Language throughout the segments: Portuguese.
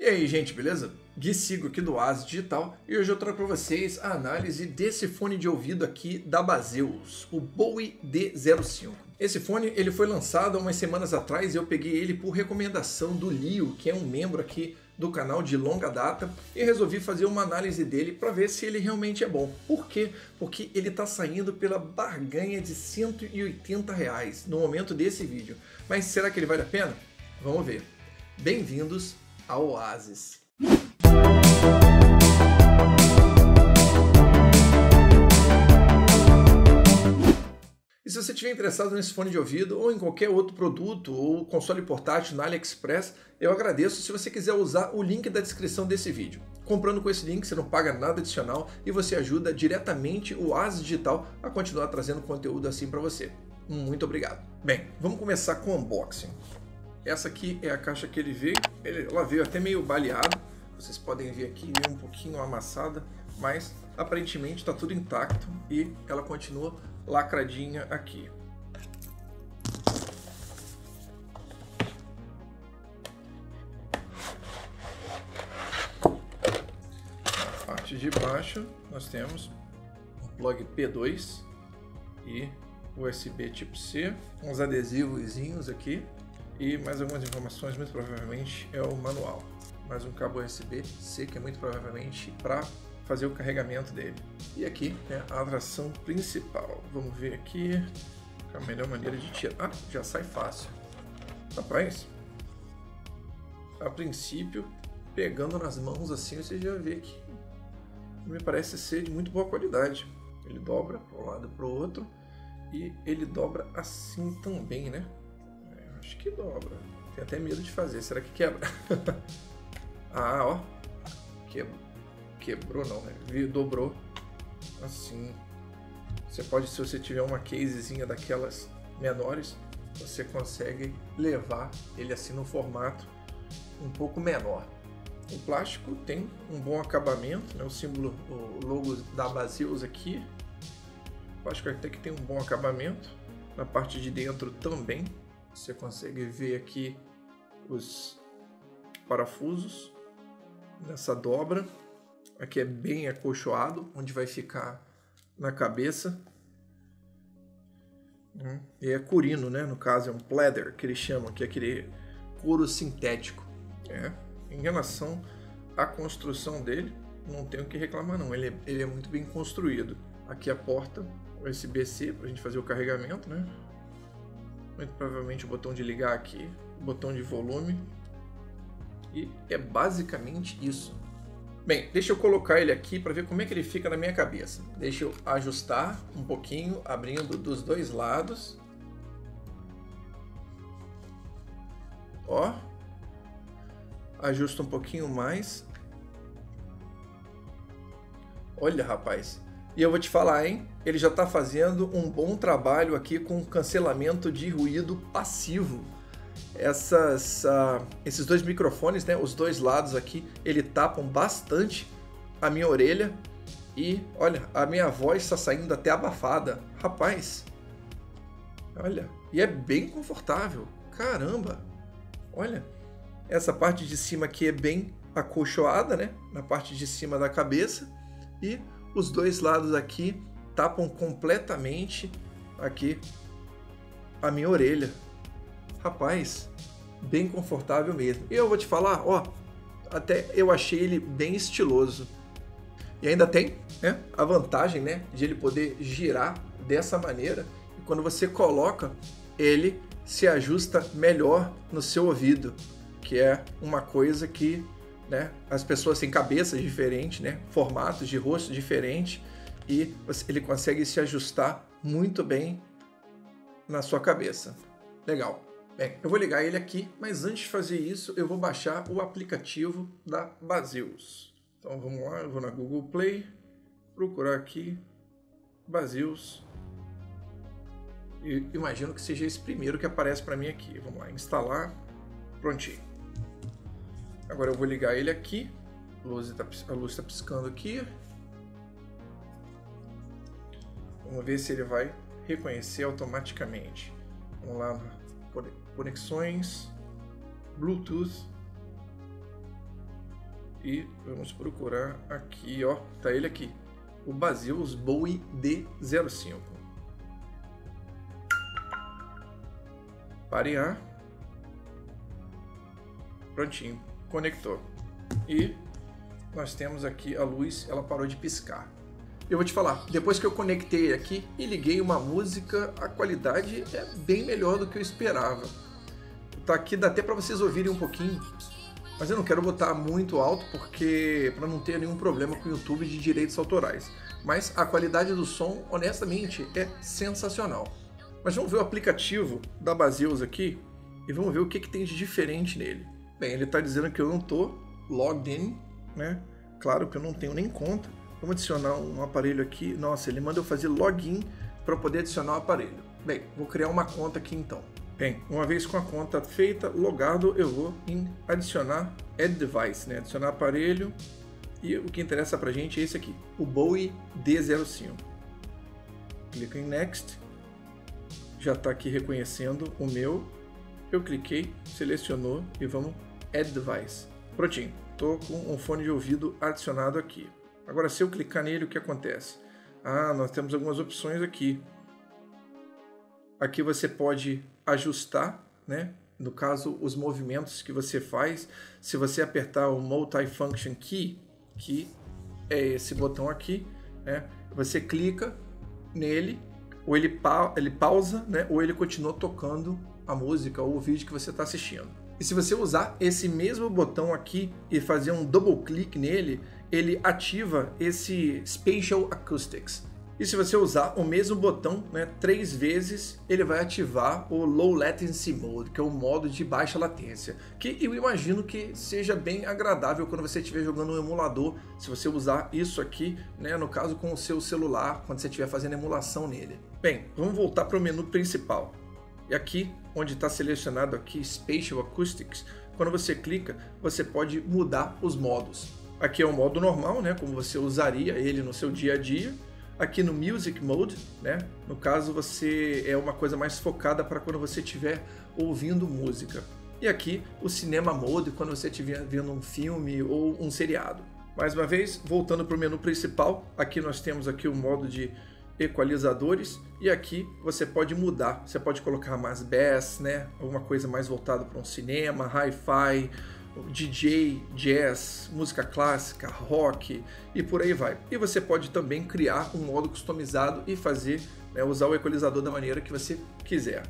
E aí, gente, beleza? Gui Sigo aqui do Oasis Digital e hoje eu trago para vocês a análise desse fone de ouvido aqui da Baseus, o Bowie D05. Esse fone ele foi lançado há umas semanas atrás e eu peguei ele por recomendação do Lio, que é um membro aqui do canal de longa data, e resolvi fazer uma análise dele para ver se ele realmente é bom. Por quê? Porque ele está saindo pela barganha de 180 reais no momento desse vídeo. Mas será que ele vale a pena? Vamos ver. Bem-vindos ao Oasis. E se você estiver interessado nesse fone de ouvido ou em qualquer outro produto ou console portátil na AliExpress, eu agradeço se você quiser usar o link da descrição desse vídeo. Comprando com esse link você não paga nada adicional e você ajuda diretamente o Oasis Digital a continuar trazendo conteúdo assim para você. Muito obrigado. Bem, vamos começar com o unboxing. Essa aqui é a caixa que ele veio. Ele, ela veio até meio baleado. Vocês podem ver aqui, veio um pouquinho amassada, mas aparentemente está tudo intacto e ela continua lacradinha aqui. Na parte de baixo nós temos um plug P2 e USB tipo C, uns adesivos aqui e mais algumas informações, muito provavelmente é o manual. Mais um cabo USB-C, que é muito provavelmente para fazer o carregamento dele. E aqui é a atração principal. Vamos ver aqui a melhor maneira de tirar. Ah, já sai fácil. Rapaz, a princípio, pegando nas mãos assim, você já vê que me parece ser de muito boa qualidade. Ele dobra para um lado para o outro e ele dobra assim também, né? Acho que dobra. Tenho até medo de fazer. Será que quebra? ah, ó. Quebrou. Quebrou não, né? Dobrou. Assim. Você pode, se você tiver uma casezinha daquelas menores, você consegue levar ele assim no formato um pouco menor. O plástico tem um bom acabamento, né? o símbolo, o logo da Basilos aqui. O plástico até que tem um bom acabamento. Na parte de dentro também você consegue ver aqui os parafusos nessa dobra. Aqui é bem acolchoado, onde vai ficar na cabeça. Hum, e é curino, né? No caso é um pleather, que eles chamam, que é aquele couro sintético. É. Em relação à construção dele, não tenho o que reclamar não. Ele é, ele é muito bem construído. Aqui a porta USB-C para a gente fazer o carregamento, né? Muito provavelmente o botão de ligar aqui, o botão de volume. E é basicamente isso. Bem, deixa eu colocar ele aqui para ver como é que ele fica na minha cabeça. Deixa eu ajustar um pouquinho, abrindo dos dois lados. Ó. Ajusta um pouquinho mais. Olha, rapaz. E eu vou te falar, hein? Ele já está fazendo um bom trabalho aqui com cancelamento de ruído passivo. Essas, uh, esses dois microfones, né? Os dois lados aqui, ele tapam bastante a minha orelha. E olha, a minha voz está saindo até abafada. Rapaz, olha, e é bem confortável. Caramba, olha, essa parte de cima aqui é bem acolchoada, né? Na parte de cima da cabeça. E os dois lados aqui tapam completamente aqui a minha orelha. Rapaz, bem confortável mesmo. E eu vou te falar, ó, até eu achei ele bem estiloso. E ainda tem né, a vantagem né, de ele poder girar dessa maneira. E quando você coloca, ele se ajusta melhor no seu ouvido, que é uma coisa que né? As pessoas têm cabeças diferentes, né? Formatos de rosto diferentes e ele consegue se ajustar muito bem na sua cabeça. Legal. Bem, eu vou ligar ele aqui, mas antes de fazer isso, eu vou baixar o aplicativo da Basilos. Então vamos lá, eu vou na Google Play, procurar aqui Basilos. E imagino que seja esse primeiro que aparece para mim aqui. Vamos lá, instalar, prontinho. Agora eu vou ligar ele aqui. A luz está tá piscando aqui. Vamos ver se ele vai reconhecer automaticamente. Vamos lá, conexões, Bluetooth. e vamos procurar aqui, ó, tá ele aqui, o Basilos Bowie D05. Parear. Prontinho, conectou. E nós temos aqui a luz, ela parou de piscar. Eu vou te falar, depois que eu conectei aqui e liguei uma música, a qualidade é bem melhor do que eu esperava. Tá aqui, dá até para vocês ouvirem um pouquinho, mas eu não quero botar muito alto porque para não ter nenhum problema com o YouTube de direitos autorais. Mas a qualidade do som, honestamente, é sensacional. Mas vamos ver o aplicativo da Basileus aqui e vamos ver o que, que tem de diferente nele. Bem, ele está dizendo que eu não estou logged in, né? Claro que eu não tenho nem conta. Vamos adicionar um aparelho aqui. Nossa, ele manda eu fazer login para poder adicionar o aparelho. Bem, vou criar uma conta aqui então. Bem, uma vez com a conta feita, logado, eu vou em adicionar Add Device, né? adicionar aparelho. E o que interessa para a gente é esse aqui, o Bowie D05. Clico em Next. Já está aqui reconhecendo o meu. Eu cliquei, selecionou e vamos Add Device. Prontinho, estou com um fone de ouvido adicionado aqui. Agora, se eu clicar nele, o que acontece? Ah, nós temos algumas opções aqui. Aqui você pode ajustar, né? No caso, os movimentos que você faz. Se você apertar o Multifunction Key, que é esse botão aqui, né? Você clica nele, ou ele, pa ele pausa, né? Ou ele continua tocando a música ou o vídeo que você está assistindo. E se você usar esse mesmo botão aqui e fazer um double click nele, ele ativa esse Spatial Acoustics. E se você usar o mesmo botão né, três vezes, ele vai ativar o Low Latency Mode, que é o modo de baixa latência, que eu imagino que seja bem agradável quando você estiver jogando um emulador, se você usar isso aqui, né, no caso com o seu celular, quando você estiver fazendo emulação nele. Bem, vamos voltar para o menu principal. E aqui, onde está selecionado aqui Spatial Acoustics, quando você clica, você pode mudar os modos. Aqui é o modo normal, né, como você usaria ele no seu dia a dia, aqui no Music Mode, né? No caso, você é uma coisa mais focada para quando você estiver ouvindo música. E aqui o Cinema Mode, quando você estiver vendo um filme ou um seriado. Mais uma vez, voltando para o menu principal, aqui nós temos aqui o modo de equalizadores e aqui você pode mudar, você pode colocar mais bass, né? Alguma coisa mais voltada para um cinema, hi-fi, DJ, jazz, música clássica, rock e por aí vai. E você pode também criar um modo customizado e fazer, né, usar o equalizador da maneira que você quiser.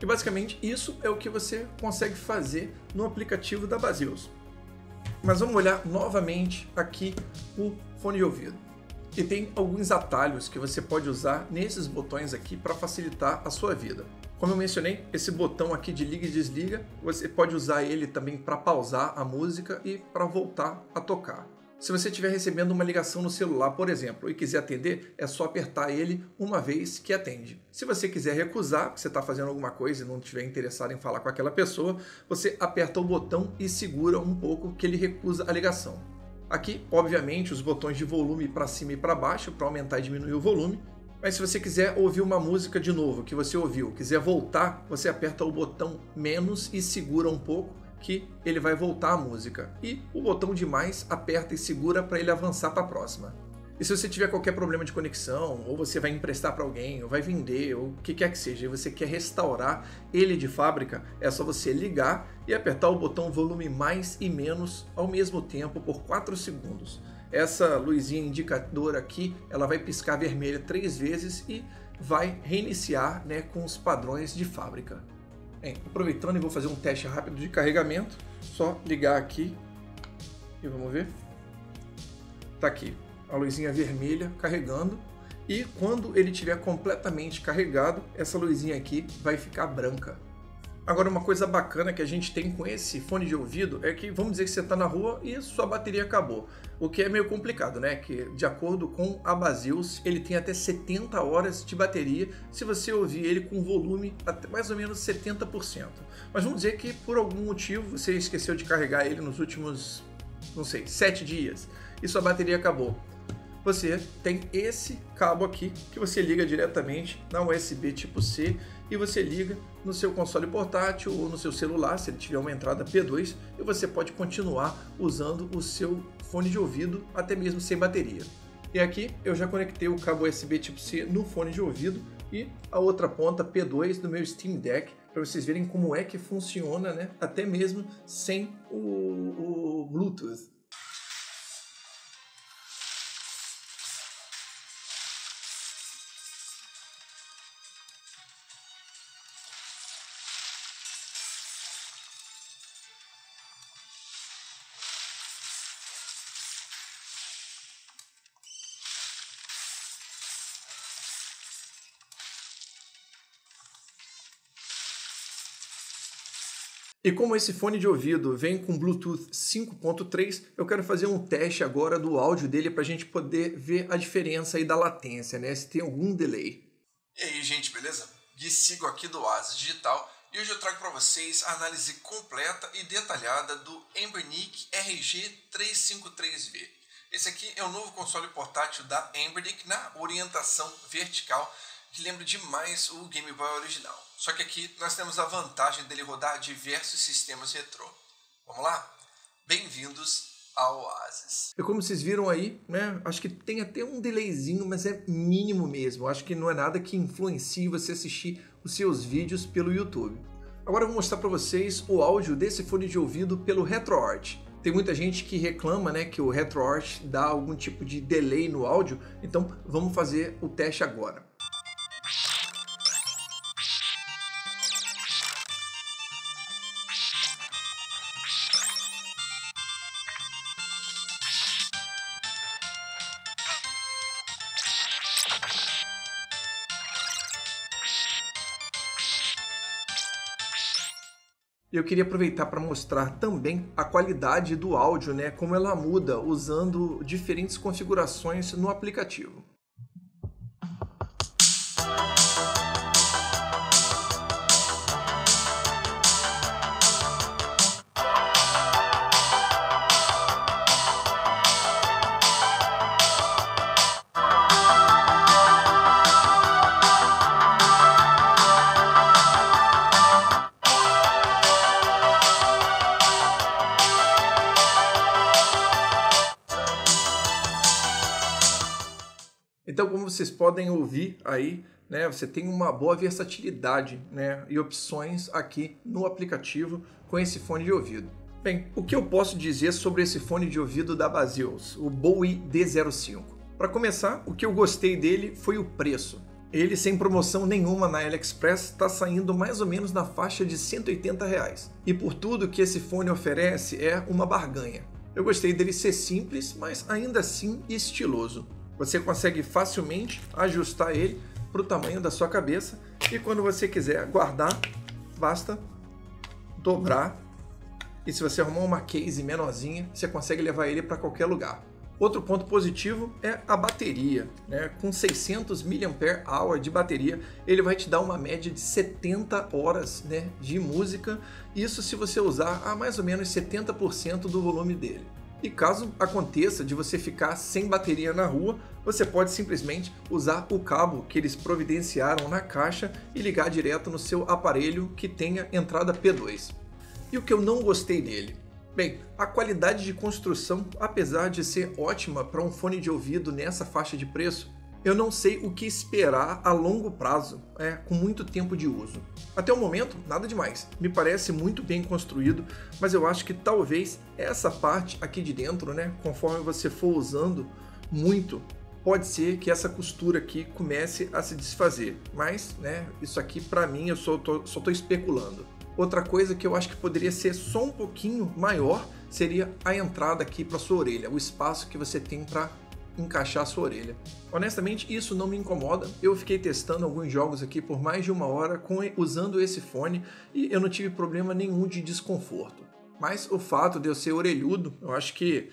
E basicamente isso é o que você consegue fazer no aplicativo da Basileus. Mas vamos olhar novamente aqui o fone de ouvido. E tem alguns atalhos que você pode usar nesses botões aqui para facilitar a sua vida. Como eu mencionei, esse botão aqui de liga e desliga, você pode usar ele também para pausar a música e para voltar a tocar. Se você estiver recebendo uma ligação no celular, por exemplo, e quiser atender, é só apertar ele uma vez que atende. Se você quiser recusar, você está fazendo alguma coisa e não estiver interessado em falar com aquela pessoa, você aperta o botão e segura um pouco que ele recusa a ligação. Aqui, obviamente, os botões de volume para cima e para baixo para aumentar e diminuir o volume, mas se você quiser ouvir uma música de novo que você ouviu, quiser voltar, você aperta o botão menos e segura um pouco que ele vai voltar a música. E o botão de mais aperta e segura para ele avançar para a próxima. E se você tiver qualquer problema de conexão, ou você vai emprestar para alguém, ou vai vender, ou o que quer que seja, e você quer restaurar ele de fábrica, é só você ligar e apertar o botão volume mais e menos ao mesmo tempo por 4 segundos. Essa luzinha indicadora aqui, ela vai piscar vermelha três vezes e vai reiniciar né, com os padrões de fábrica. Bem, aproveitando e vou fazer um teste rápido de carregamento, só ligar aqui e vamos ver. Tá aqui, a luzinha vermelha carregando e quando ele estiver completamente carregado, essa luzinha aqui vai ficar branca. Agora, uma coisa bacana que a gente tem com esse fone de ouvido é que, vamos dizer que você está na rua e sua bateria acabou. O que é meio complicado, né? Que, de acordo com a Basileus, ele tem até 70 horas de bateria se você ouvir ele com volume até mais ou menos 70%. Mas vamos dizer que, por algum motivo, você esqueceu de carregar ele nos últimos, não sei, 7 dias e sua bateria acabou você tem esse cabo aqui que você liga diretamente na USB tipo C e você liga no seu console portátil ou no seu celular, se ele tiver uma entrada P2, e você pode continuar usando o seu fone de ouvido até mesmo sem bateria. E aqui eu já conectei o cabo USB tipo C no fone de ouvido e a outra ponta P2 do meu Steam Deck para vocês verem como é que funciona, né? Até mesmo sem o, o Bluetooth. E como esse fone de ouvido vem com Bluetooth 5.3, eu quero fazer um teste agora do áudio dele para a gente poder ver a diferença aí da latência, né? Se tem algum delay. E aí, gente, beleza? Gui Sigo aqui do Oasis Digital e hoje eu trago para vocês a análise completa e detalhada do Embernic RG353V. Esse aqui é o novo console portátil da Embernic na orientação vertical que lembra demais o Game Boy original. Só que aqui nós temos a vantagem dele rodar diversos sistemas retrô. Vamos lá? Bem-vindos ao Oasis. E como vocês viram aí, né? Acho que tem até um delayzinho, mas é mínimo mesmo. Acho que não é nada que influencie você assistir os seus vídeos pelo YouTube. Agora eu vou mostrar para vocês o áudio desse fone de ouvido pelo RetroArt. Tem muita gente que reclama né, que o RetroArt dá algum tipo de delay no áudio, então vamos fazer o teste agora. Eu queria aproveitar para mostrar também a qualidade do áudio, né, como ela muda usando diferentes configurações no aplicativo. Então, como vocês podem ouvir aí, né, você tem uma boa versatilidade né, e opções aqui no aplicativo com esse fone de ouvido. Bem, o que eu posso dizer sobre esse fone de ouvido da Basilos, o Bowie D05? Para começar, o que eu gostei dele foi o preço. Ele, sem promoção nenhuma na AliExpress, está saindo mais ou menos na faixa de 180 reais. E por tudo que esse fone oferece, é uma barganha. Eu gostei dele ser simples, mas ainda assim estiloso. Você consegue facilmente ajustar ele para o tamanho da sua cabeça e quando você quiser guardar, basta dobrar e se você arrumar uma case menorzinha, você consegue levar ele para qualquer lugar. Outro ponto positivo é a bateria, né? Com 600 mAh de bateria, ele vai te dar uma média de 70 horas, né, de música. Isso se você usar a mais ou menos 70% do volume dele. E caso aconteça de você ficar sem bateria na rua, você pode simplesmente usar o cabo que eles providenciaram na caixa e ligar direto no seu aparelho que tenha entrada P2. E o que eu não gostei dele? Bem, a qualidade de construção, apesar de ser ótima para um fone de ouvido nessa faixa de preço, eu não sei o que esperar a longo prazo, é, com muito tempo de uso. Até o momento, nada demais. Me parece muito bem construído, mas eu acho que talvez essa parte aqui de dentro, né, conforme você for usando muito, pode ser que essa costura aqui comece a se desfazer. Mas, né, isso aqui para mim eu só tô, só tô especulando. Outra coisa que eu acho que poderia ser só um pouquinho maior seria a entrada aqui para sua orelha, o espaço que você tem para encaixar a sua orelha. Honestamente, isso não me incomoda. Eu fiquei testando alguns jogos aqui por mais de uma hora com, usando esse fone e eu não tive problema nenhum de desconforto. Mas o fato de eu ser orelhudo, eu acho que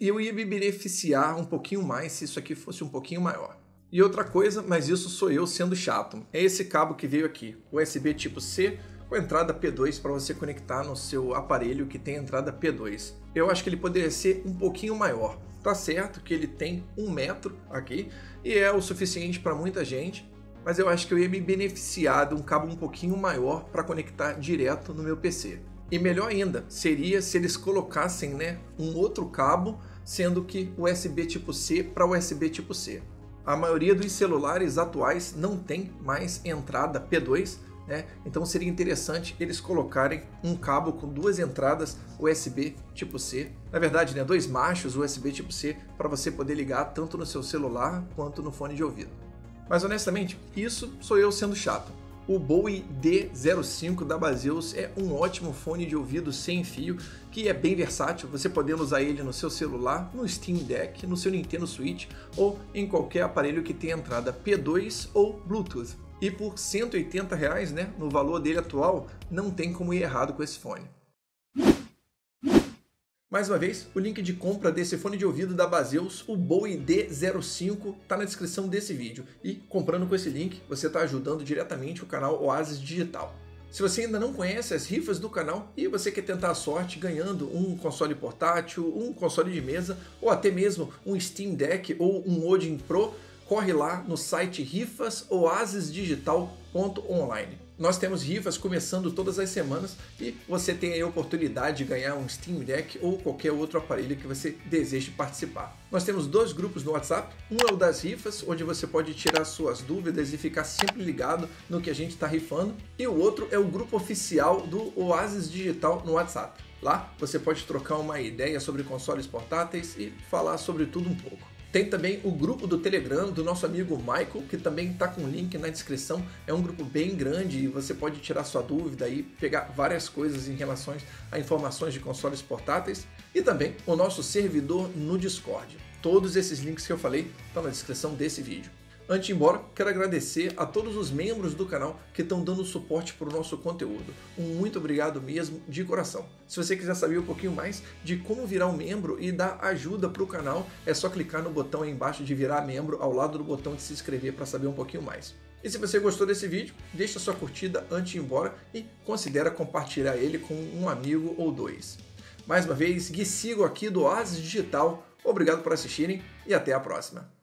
eu ia me beneficiar um pouquinho mais se isso aqui fosse um pouquinho maior. E outra coisa, mas isso sou eu sendo chato, é esse cabo que veio aqui, USB tipo C com entrada P2 para você conectar no seu aparelho que tem entrada P2. Eu acho que ele poderia ser um pouquinho maior. Tá certo que ele tem um metro aqui e é o suficiente para muita gente, mas eu acho que eu ia me beneficiar de um cabo um pouquinho maior para conectar direto no meu PC. E melhor ainda, seria se eles colocassem né, um outro cabo, sendo que USB tipo C para USB tipo C. A maioria dos celulares atuais não tem mais entrada P2, né? então seria interessante eles colocarem um cabo com duas entradas USB tipo C. Na verdade, né, dois machos USB tipo C para você poder ligar tanto no seu celular quanto no fone de ouvido. Mas honestamente, isso sou eu sendo chato. O Bowie D05 da Baseus é um ótimo fone de ouvido sem fio que é bem versátil, você podendo usar ele no seu celular, no Steam Deck, no seu Nintendo Switch ou em qualquer aparelho que tenha entrada P2 ou Bluetooth. E por 180 reais, né, no valor dele atual, não tem como ir errado com esse fone. Mais uma vez, o link de compra desse fone de ouvido da Baseus, o Bowie D05, está na descrição desse vídeo. E comprando com esse link, você está ajudando diretamente o canal Oasis Digital. Se você ainda não conhece as rifas do canal e você quer tentar a sorte ganhando um console portátil, um console de mesa ou até mesmo um Steam Deck ou um Odin Pro, corre lá no site rifasoasisdigital.online. Nós temos rifas começando todas as semanas e você tem a oportunidade de ganhar um Steam Deck ou qualquer outro aparelho que você deseje participar. Nós temos dois grupos no WhatsApp, um é o das rifas, onde você pode tirar suas dúvidas e ficar sempre ligado no que a gente está rifando, e o outro é o grupo oficial do Oasis Digital no WhatsApp. Lá você pode trocar uma ideia sobre consoles portáteis e falar sobre tudo um pouco. Tem também o grupo do Telegram do nosso amigo Michael, que também está com o link na descrição. É um grupo bem grande e você pode tirar sua dúvida e pegar várias coisas em relação a informações de consoles portáteis. E também o nosso servidor no Discord. Todos esses links que eu falei estão na descrição desse vídeo. Antes de ir embora, quero agradecer a todos os membros do canal que estão dando suporte para o nosso conteúdo. Um muito obrigado mesmo, de coração. Se você quiser saber um pouquinho mais de como virar um membro e dar ajuda para o canal, é só clicar no botão aí embaixo de virar membro ao lado do botão de se inscrever para saber um pouquinho mais. E se você gostou desse vídeo, deixa sua curtida antes de ir embora e considere compartilhar ele com um amigo ou dois. Mais uma vez, Gui Sigo aqui do Oasis Digital. Obrigado por assistirem e até a próxima.